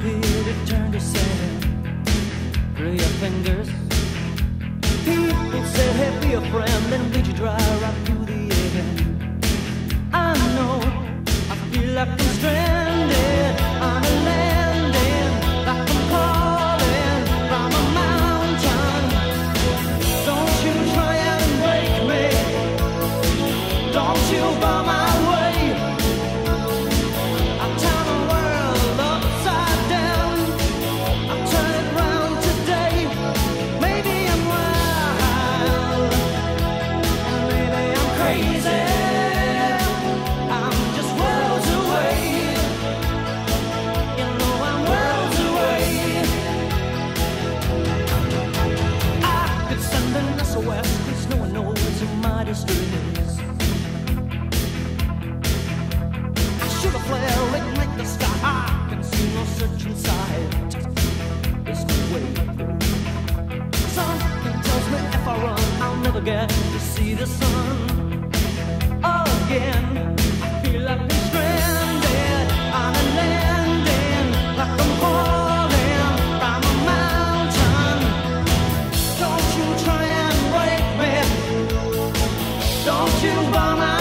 disappeared, it turned to sand. Through your fingers, people said, hey, be a friend, and lead you dry right so well, cause no one knows your mighty strings. I shoot a flaring like the sky I can see no search inside. There's no way through. Something tells me if I run, I'll never get to see the sun again. you by my